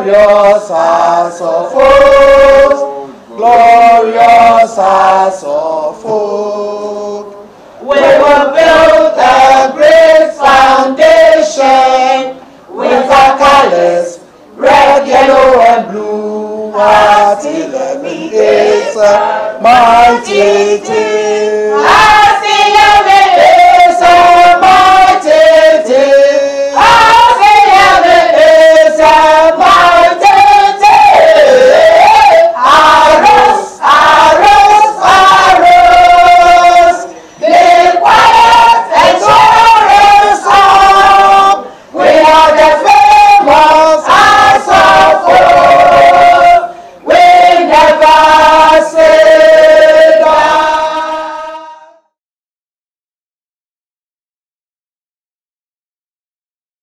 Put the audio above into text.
glorious as of old. Glorious as of old. We will build a great foundation with our colors, red, yellow, and blue. Eleven days, mighty day.